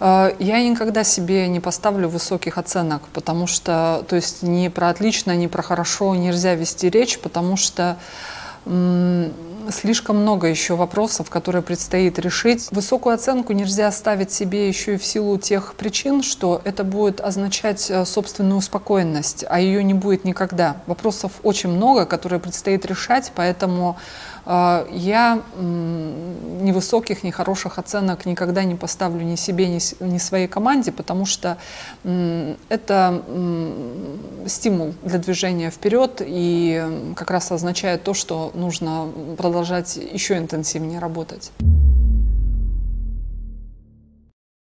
Э, я никогда себе не поставлю высоких оценок, потому что, то есть ни про отлично, ни про хорошо нельзя вести речь, потому что слишком много еще вопросов, которые предстоит решить. Высокую оценку нельзя ставить себе еще и в силу тех причин, что это будет означать э, собственную успокоенность, а ее не будет никогда. Вопросов очень много, которые предстоит решать, поэтому э, я ни высоких, ни хороших оценок никогда не поставлю ни себе, ни, ни своей команде, потому что это стимул для движения вперед и как раз означает то, что нужно продолжать еще интенсивнее работать.